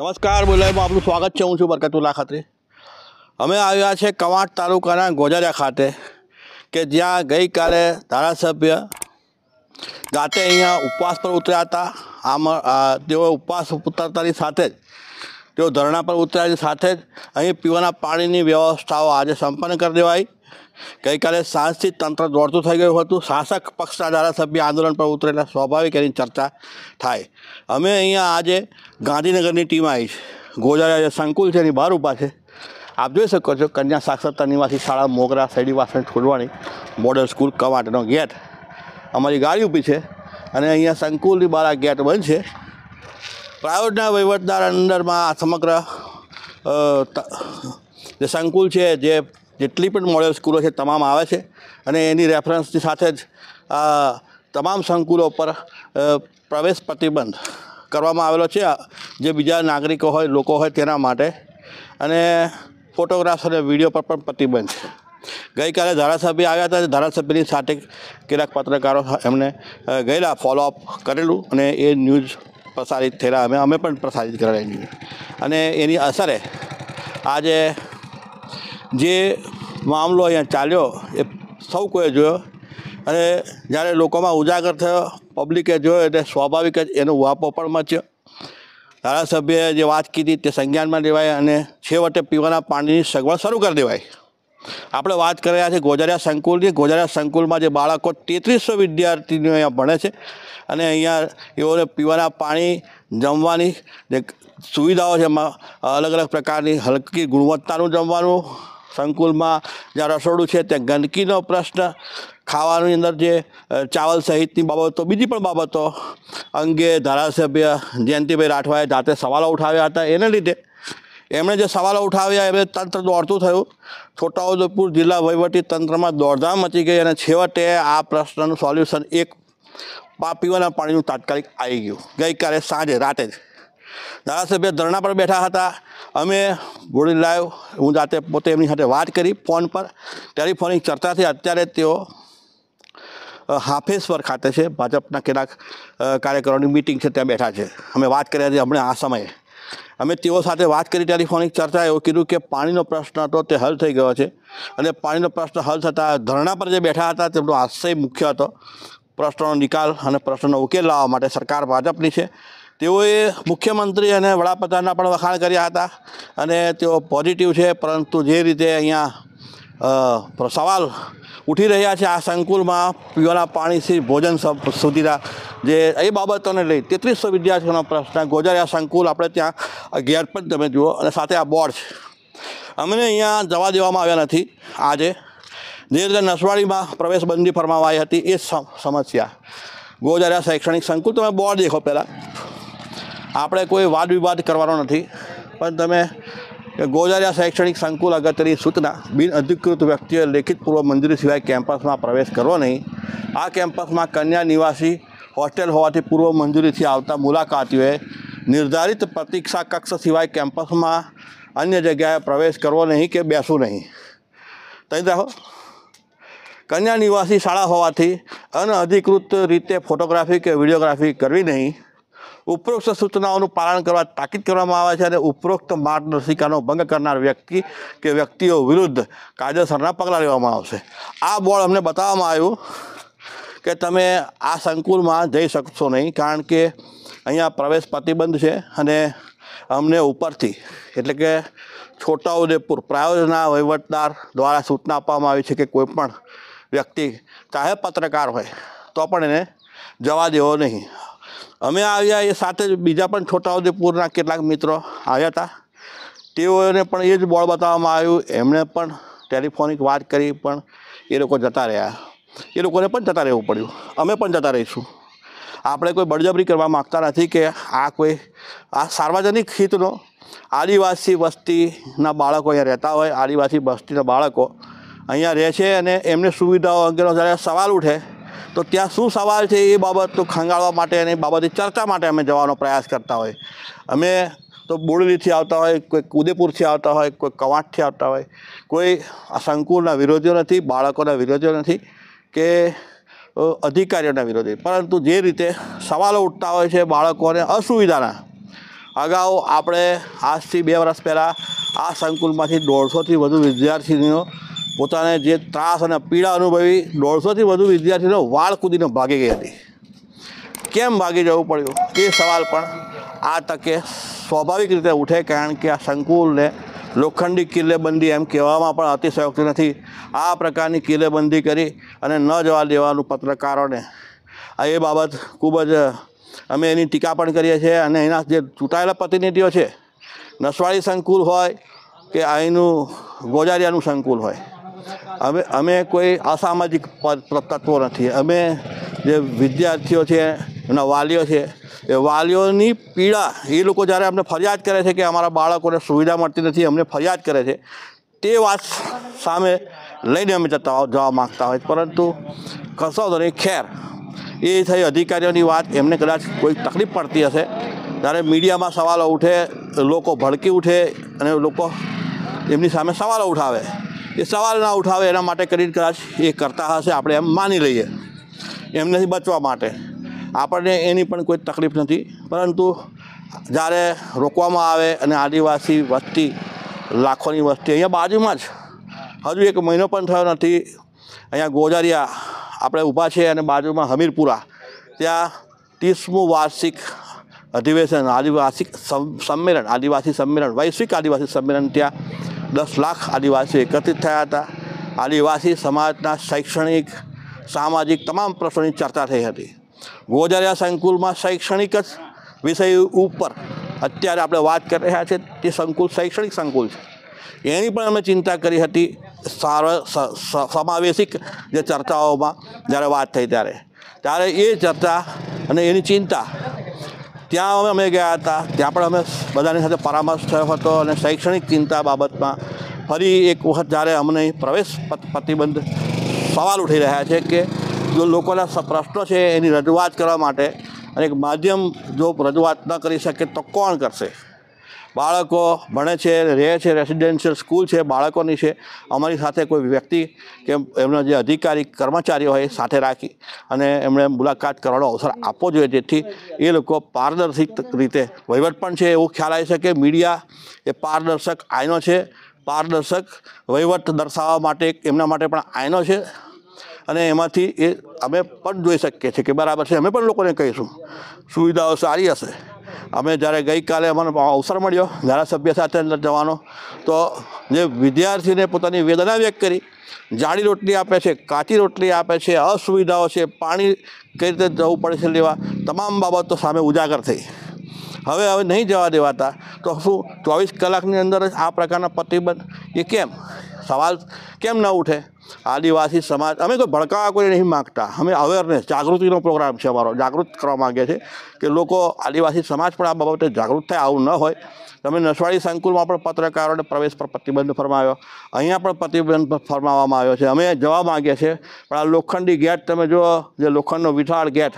નમસ્કાર બોલાયમાં આપનું સ્વાગત છે, હું છું બરકતુલ્લા ખાતરી. અમે આવ્યા છે કવાંટ તાલુકાના ગોજારિયા ખાતે, કે જ્યાં ગઈકાલે ધારાસભ્ય જાતે અહીંયા ઉપવાસ પર ઉતર્યા હતા. આમ તેઓ ઉપવાસ ઉતરતાની સાથે જ, તેઓ ધરણા પર ઉતર્યાની સાથે જ, અહીં પીવાના પાણીની વ્યવસ્થાઓ આજે સંપન્ન કરી દેવાઈ. ગઈકાલે સાંજથી તંત્ર દોડતું થઈ ગયું હતું. શાસક પક્ષના ધારાસભ્ય આંદોલન પર ઉતરેલા સ્વાભાવિક એની ચર્ચા થાય. અમે અહીંયા આજે ગાંધીનગરની ટીમ આવી છે. ગોજારા જે સંકુલ છે, એની બહાર ઊભા છે. આપ જોઈ શકો છો કન્યા સાક્ષરતા નિવાસી શાળા મોગરા શેડી વાસણ ખોલવાની મોડલ સ્કૂલ કવાટનો ગેટ અમારી ગાડી ઊભી છે અને અહીંયા સંકુલની બહાર આ ગેટ બંધ છે. પ્રાઇવેટના વહીવટદાર અંદરમાં આ સમગ્ર જે સંકુલ છે, જે જેટલી પણ મોડેલ સ્કૂલો છે, તમામ આવે છે. અને એની રેફરન્સની સાથે જ આ તમામ સંકુલો પર પ્રવેશ પ્રતિબંધ કરવામાં આવેલો છે. જે બીજા નાગરિકો હોય, લોકો હોય તેના માટે. અને ફોટોગ્રાફ્સ અને વીડિયો પર પણ પ્રતિબંધ છે. ગઈકાલે ધારાસભ્ય આવ્યા હતા ધારાસભ્યની સાથે કેટલાક પત્રકારો એમને ગયેલા ફોલોઅપ કરેલું અને એ ન્યૂઝ પ્રસારિત થયેલા. અમે અમે પણ પ્રસારિત કરેલા ન્યૂઝ અને એની અસરે આજે જે મામલો અહીંયા ચાલ્યો એ સૌ કોઈએ જોયો. અને જ્યારે લોકોમાં ઉજાગર થયો, પબ્લિકે જોયો, એટલે સ્વાભાવિક જ એનો વાપો પણ મચ્યો. ધારાસભ્યએ જે વાત કીધી તે સંજ્ઞાનમાં લેવાય અને છેવટે પીવાના પાણીની સગવડ શરૂ કરી દેવાય. આપણે વાત કરી રહ્યા છીએ ગોજારિયા સંકુલની. ગોજારિયા સંકુલમાં જે બાળકો તેત્રીસો વિદ્યાર્થીઓ અહીંયા ભણે છે અને અહીંયા એઓને પીવાના પાણી, જમવાની, જે સુવિધાઓ છે એમાં અલગ અલગ પ્રકારની હલકી ગુણવત્તાનું જમવાનું સંકુલમાં જ્યાં રસોડું છે, ત્યાં ગંદકીનો પ્રશ્ન, ખાવાની અંદર જે ચાવલ સહિતની બાબતો, બીજી પણ બાબતો અંગે ધારાસભ્ય જયંતિભાઈ રાઠવાએ જાતે સવાલો ઉઠાવ્યા હતા એને લીધે. એમણે જે સવાલો ઉઠાવ્યા એમણે તંત્ર દોડતું થયું. છોટાઉદેપુર જિલ્લા વહીવટી તંત્રમાં દોડધામ મચી ગઈ અને છેવટે આ પ્રશ્નનું સોલ્યુશન એક પીવાના પાણીનું તાત્કાલિક આવી ગયું. ગઈકાલે સાંજે રાતે જ ધારાસભ્ય ધરણા પર બેઠા હતા. અમે બોડી લાઈવ હું જાતે પોતે એમની સાથે વાત કરી ફોન પર. ટેલિફોનિક ચર્ચાથી અત્યારે તેઓ હાફેશ્વર ખાતે છે. ભાજપના કેટલાક કાર્યકરોની મિટિંગ છે, ત્યાં બેઠા છે. અમે વાત કરી હતી હમણાં આ સમયે. અમે તેઓ સાથે વાત કરી, ટેલિફોનિક ચર્ચા એવું કીધું કે પાણીનો પ્રશ્ન હતો તે હલ થઈ ગયો છે. અને પાણીનો પ્રશ્ન હલ થતાં ધરણા પર જે બેઠા હતા તેમનો આશય મુખ્ય હતો. પ્રશ્નનો નિકાલ અને પ્રશ્નનો ઉકેલ લાવવા માટે સરકાર ભાજપની છે. તેઓએ મુખ્યમંત્રી અને વડાપ્રધાનના પણ વખાણ કર્યા હતા અને તેઓ પોઝિટિવ છે, પરંતુ જે રીતે અહીંયા સવાલ ઉઠી રહ્યા છે આ સંકુલમાં પીવાના પાણીથી ભોજન સુધીના જે, એ બાબતોને લઈ તેત્રીસો વિદ્યાર્થીઓનો પ્રશ્ન ગોજારિયા સંકુલ આપણે ત્યાં ગેર પણ તમે જુઓ અને સાથે આ બોર્ડ છે. અમને અહીંયા જવા દેવામાં આવ્યા નથી આજે. જે રીતે નસવાડીમાં પ્રવેશબંધી ફરમાવાઈ હતી એ સમસ્યા. ગોજારિયા શૈક્ષણિક સંકુલ, તમે બોર્ડ દેખો પહેલાં. આપણે કોઈ વાદ વિવાદ કરવાનો નથી. પણ તમે ગોજારિયા શૈક્ષણિક સંકુલ અગત્યની સૂચના બિન અધિકૃત વ્યક્તિઓએ લેખિત પૂર્વ મંજૂરી સિવાય કેમ્પસમાં પ્રવેશ કરવો નહીં. આ કેમ્પસમાં કન્યા નિવાસી હોસ્ટેલ હોવાથી પૂર્વ મંજૂરીથી આવતા મુલાકાતીઓએ નિર્ધારિત પ્રતીક્ષા કક્ષ સિવાય કેમ્પસમાં અન્ય જગ્યાએ પ્રવેશ કરવો નહીં કે બેસવું નહીં. તઈ રાખો કન્યા નિવાસી શાળા હોવાથી અનઅધિકૃત રીતે ફોટોગ્રાફી કે વિડીયોગ્રાફી કરવી નહીં. ઉપરોક્ત સૂચનાઓનું પાલન કરવા તાકીદ કરવામાં આવે છે અને ઉપરોક્ત માર્ગદર્શિકાનો ભંગ કરનાર વ્યક્તિ કે વ્યક્તિઓ વિરુદ્ધ કાયદેસરના પગલાં લેવામાં આવશે. આ બોર્ડ અમને બતાવવામાં આવ્યું કે તમે આ સંકુલમાં જઈ શકશો નહીં કારણ કે અહીંયા પ્રવેશ પ્રતિબંધ છે અને અમને ઉપરથી, એટલે કે છોટાઉદેપુર પ્રાયોજના વહીવટદાર દ્વારા સૂચના આપવામાં આવી છે કે કોઈપણ વ્યક્તિ ચાહે પત્રકાર હોય તો પણ એને જવા દેવો નહીં. અમે આવ્યા એ સાથે જ બીજા પણ છોટાઉદેપુરના કેટલાક મિત્રો આવ્યા હતા. તેઓને પણ એ જ બોર્ડ બતાવવામાં આવ્યું. એમણે પણ ટેલિફોનિક વાત કરી પણ એ લોકો જતા રહ્યા. એ લોકોને પણ જતા રહેવું પડ્યું. અમે પણ જતા રહીશું. આપણે કોઈ બળજબરી કરવા માગતા નથી કે આ કોઈ, આ સાર્વજનિક હિતનો આદિવાસી વસ્તીના બાળકો અહીંયા રહેતા હોય, આદિવાસી વસ્તીના બાળકો અહીંયા રહે છે અને એમને સુવિધાઓ અંગેનો જ્યારે સવાલ ઉઠે તો ત્યાં શું સવાલ છે એ બાબત ખંગાળવા માટે અને એ બાબતે ચર્ચા માટે અમે જવાનો પ્રયાસ કરતા હોય. અમે તો બોડેલીથી આવતા હોય, કોઈ ઉદયપુરથી આવતા હોય, કોઈ કવાંટથી આવતા હોય, કોઈ સંકુલના વિરોધીઓ નથી, બાળકોના વિરોધીઓ નથી કે અધિકારીઓના વિરોધી. પરંતુ જે રીતે સવાલો ઉઠતા હોય છે બાળકોને અસુવિધાના, અગાઉ આપણે આજથી બે વર્ષ પહેલાં આ સંકુલમાંથી દોઢસોથી વધુ વિદ્યાર્થીનીઓ પોતાને જે ત્રાસ અને પીડા અનુભવી દોઢસોથી વધુ વિદ્યાર્થીઓ વાળ કૂદીને ભાગી ગઈ હતી. કેમ ભાગી જવું પડ્યું? એ સવાલ પણ આ તકે સ્વાભાવિક રીતે ઉઠે કારણ કે આ સંકુલને લોખંડી કિલ્લેબંધી એમ કહેવામાં પણ અતિશયોક્તિ નથી. આ પ્રકારની કિલ્લેબંધી કરી અને ન જવા દેવાનું પત્રકારોને. આ એ બાબત ખૂબ જ અમે એની ટીકા પણ કરીએ છીએ અને એના જે ચૂંટાયેલા પ્રતિનિધિઓ છે, નસવાડી સંકુલ હોય કે અહીંનું ગોજારિયાનું સંકુલ હોય અમે અમે કોઈ અસામાજિક તત્વો નથી. અમે જે વિદ્યાર્થીઓ છે, એમના વાલીઓ છે, એ વાલીઓની પીડા એ લોકો જ્યારે અમને ફરિયાદ કરે છે કે અમારા બાળકોને સુવિધા મળતી નથી, અમને ફરિયાદ કરે છે, તે વાત સામે લઈને અમે જતા, જવા માગતા હોય પરંતુ કશો નહીં, ખેર, એ થઈ અધિકારીઓની વાત, એમને કદાચ કોઈ તકલીફ પડતી હશે, ત્યારે મીડિયામાં સવાલો ઉઠે, લોકો ભડકી ઉઠે અને લોકો એમની સામે સવાલો ઉઠાવે. એ સવાલ ના ઉઠાવે એના માટે ક્રેડિટ કદાચ એ કરતા હશે, આપણે એમ માની લઈએ. એમનેથી બચવા માટે. આપણને એની પણ કોઈ તકલીફ નથી. પરંતુ જ્યારે રોકવામાં આવે અને આદિવાસી વસ્તી, લાખોની વસ્તી અહીંયા બાજુમાં જ, હજુ એક મહિનો પણ થયો નથી. અહીંયા ગોજારિયા આપણે ઊભા છે અને બાજુમાં હમીરપુરા. ત્યાં ત્રીસમું વાર્ષિક અધિવેશન આદિવાસી સંમેલન આદિવાસી સંમેલન, વૈશ્વિક આદિવાસી સંમેલન ત્યાં દસ લાખ આદિવાસીઓ એકત્રિત થયા હતા. આદિવાસી સમાજના શૈક્ષણિક, સામાજિક તમામ પ્રશ્નોની ચર્ચા થઈ હતી. ગોજારિયા સંકુલમાં શૈક્ષણિક જ વિષય ઉપર અત્યારે આપણે વાત કરી રહ્યા છીએ. તે સંકુલ શૈક્ષણિક સંકુલ છે. એની પણ અમે ચિંતા કરી હતી. સારો સમાવેશિક જે ચર્ચાઓમાં જ્યારે વાત થઈ ત્યારે. ત્યારે એ ચર્ચા અને એની ચિંતા ત્યાં અમે અમે ગયા હતા. ત્યાં પણ અમે બધાની સાથે પરામર્શ થયો હતો અને શૈક્ષણિક ચિંતા બાબતમાં ફરી એક વખત જ્યારે અમને પ્રવેશ પ્રતિબંધ સવાલ ઉઠી રહ્યા છે કે જો લોકોના પ્રશ્નો છે એની રજૂઆત કરવા માટે અને એક માધ્યમ જો રજૂઆત ન કરી શકે તો કોણ કરશે? બાળકો ભણે છે, રહે છે રેસિડેન્શિયલ સ્કૂલ છે, બાળકોની છે. અમારી સાથે કોઈ વ્યક્તિ કે એમના જે અધિકારી, કર્મચારીઓ હોય સાથે રાખી અને એમણે મુલાકાત કરવાનો અવસર આપવો જોઈએ. જેથી એ લોકો પારદર્શિક રીતે વહીવટ પણ છે એવું ખ્યાલ આવી શકે. મીડિયા એ પારદર્શક આયનો છે. પારદર્શક વહીવટ દર્શાવવા માટે, એમના માટે પણ આયનો છે. અને એમાંથી એ અમે પણ જોઈ શકીએ છીએ કે બરાબર છે. અમે પણ લોકોને કહીશું. સુવિધાઓ સારી હશે. અમે જ્યારે ગઈકાલે અમને અવસર મળ્યો, ધારાસભ્ય સાથે અંદર જવાનો, તો જે વિદ્યાર્થીને પોતાની વેદના વ્યક્ત કરી, જાડી રોટલી આપે છે, કાચી રોટલી આપે છે, અસુવિધાઓ છે, પાણી કઈ રીતે જવું પડે છે લેવા, તમામ બાબતો સામે ઉજાગર થઈ. હવે હવે નહીં જવા દેવાતા, તો શું ચોવીસ કલાકની અંદર જ આ પ્રકારના પ્રતિબંધ, એ કેમ? સવાલ કેમ ન ઉઠે? આદિવાસી સમાજ, અમે કોઈ ભડકાવા કોઈ નહીં માગતા. અમે અવેરનેસ જાગૃતિનો પ્રોગ્રામ છે અમારો. જાગૃત કરવા માગીએ છીએ કે લોકો આદિવાસી સમાજ પણ આ બાબતે જાગૃત થાય, આવું ન હોય. તમે નસવાડી સંકુલમાં પણ પત્રકારોને પ્રવેશ પર પ્રતિબંધ ફરમાવ્યો. અહીંયા પણ પ્રતિબંધ ફરમાવવામાં આવ્યો છે. અમે જવા માગીએ છીએ, પણ આ લોખંડી ગેટ તમે જો જે લોખંડનો વિશાળ ગેટ,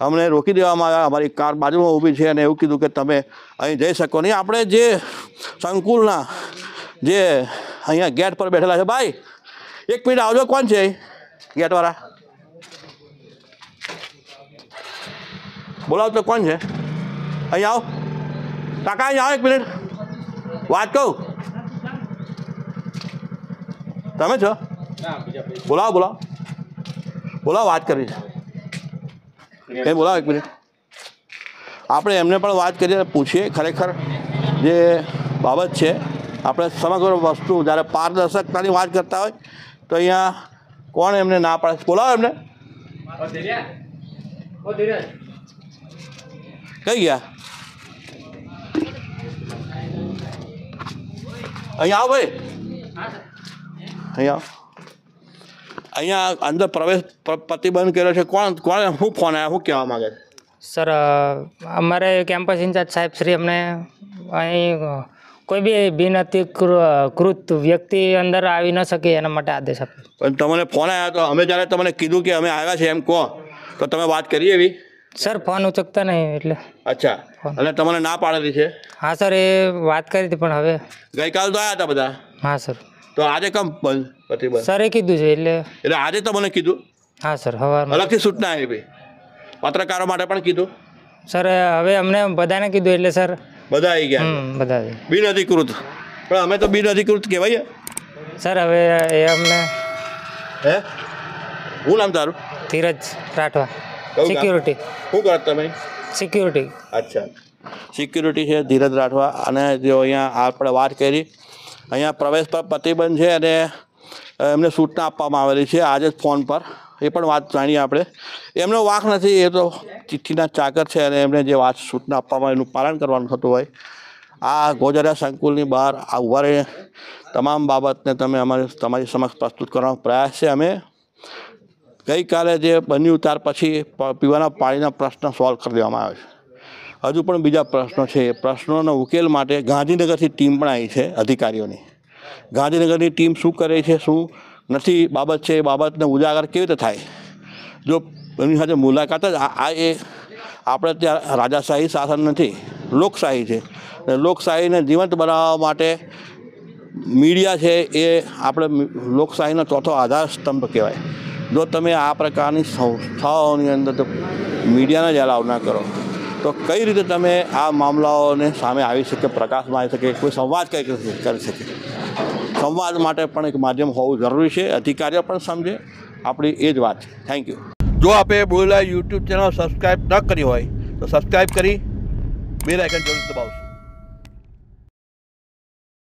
અમને રોકી દેવામાં આવ્યા. અમારી કાર બાજુમાં ઊભી છે અને એવું કીધું કે તમે અહીં જઈ શકો નહીં. આપણે જે સંકુલના જે અહીંયા ગેટ પર બેઠેલા છે. ભાઈ, એક મિનિટ આવજો. કોણ છે? ગેટવાળા. બોલાવો તો કોણ છે? અહીં આવો. કાકા, અહીં આવો એક મિનિટ. વાત કહું? તમે છો? બોલાવો બોલાવો. બોલાવો, વાત કરવી છે. એ બોલાવો એક મિનિટ. આપણે એમને પણ વાત કરીએ પૂછીએ. ખરેખર જે બાબત છે આપણે સમગ્ર વસ્તુ જ્યારે પારદર્શકતાની વાત કરતા હોય, તો અહીંયા કોણ એમને ના પાડે? બોલાવો એમને. કઈ ગયા? અહીંયા આવો ભાઈ. અહીંયા અહીંયા અંદર પ્રવેશ પ્રતિબંધ કર્યો છે. કોણ કોણ શું ફોન આવ્યા શું કહેવા માંગે સર અમારે કેમ્પસ ઇન્ચાર્જ સાહેબ શ્રી અમને અહીં કોઈ બી બિન કૃત વ્યક્તિ અંદર આવી ન શકે એના માટે આદેશ આપે પણ તમને ફોન આવ્યા તો અમે જ્યારે તમને કીધું કે અમે આવ્યા છે એમ કહો તો તમે વાત કરી એવી? સર ફોન ઉચકતા નહીં એટલે. અચ્છા. અને તમને ના પાડેલી છે? હા સર એ વાત કરી હતી પણ હવે ગઈકાલ તો આવ્યા હતા બધા? હા સર. તો આજે કમ બંધ પ્રતિબંધ? એ કીધું છે એટલે એટલે આજે તમને કીધું? હા સર હવે અલગથી સૂચના આવી પત્રકારો માટે પણ કીધું? સર હવે અમને બધાને કીધું એટલે સર બધા આવી ગયા બધા બિન અધિકૃત પણ અમે તો બિન અધિકૃત કહેવાય સર હવે એ અમને હે? શું નામ તારું? ધીરજ રાઠવા? સિક્યુરિટી શું કરો તમે? સિક્યુરિટી અચ્છા. સિક્યુરિટી છે ધીરજ રાઠવા. અને જો અહીંયા આપણે વાત કરી અહીંયા પ્રવેશ પર પ્રતિબંધ છે અને એમને સૂચના આપવામાં આવેલી છે આજે જ ફોન પર. એ પણ વાત જાણીએ આપણે. એમનો વાંક નથી, એ તો ચિઠ્ઠીના ચાકર છે અને એમને જે વાત સૂચના આપવામાં એનું પાલન કરવાનું થતું હોય. આ ગોજરા સંકુલની બહાર આ ઊભા રહીને તમામ બાબતને તમે અમારી તમારી સમક્ષ પ્રસ્તુત કરવાનો પ્રયાસ છે. અમે ગઈકાલે જે બન્યું ત્યાર પછી પીવાના પાણીના પ્રશ્ન સોલ્વ કરી દેવામાં આવે છે. હજુ પણ બીજા પ્રશ્નો છે. એ પ્રશ્નોના ઉકેલ માટે ગાંધીનગરથી ટીમ પણ આવી છે અધિકારીઓની. ગાંધીનગરની ટીમ શું કરે છે, શું નથી બાબત છે, એ બાબતને ઉજાગર કેવી રીતે થાય? જો એની સાથે મુલાકાત જ આ એ આપણે ત્યાં રાજાશાહી શાસન નથી, લોકશાહી છે. લોકશાહીને જીવંત બનાવવા માટે મીડિયા છે એ આપણે લોકશાહીનો ચોથો આધાર સ્તંભ કહેવાય. જો તમે આ પ્રકારની સંસ્થાઓની અંદર મીડિયાને જ અલાવ ના કરો. તો કઈ રીતે તમે આ મામલાઓને સામે આવી શકે, પ્રકાશમાં આવી શકે, કોઈ સંવાદ કરી શકે? સંવાદ માટે પણ એક માધ્યમ હોવું જરૂરી છે, અધિકારીઓ પણ સમજે. આપણી એ જ વાત છે. થેન્ક યુ જો આપણે બોલેલા યુટ્યુબ ચેનલ સબસ્ક્રાઈબ ન કરી હોય, તો સબસ્ક્રાઈબ કરી બે લાઇકન જરૂર દબાવશું.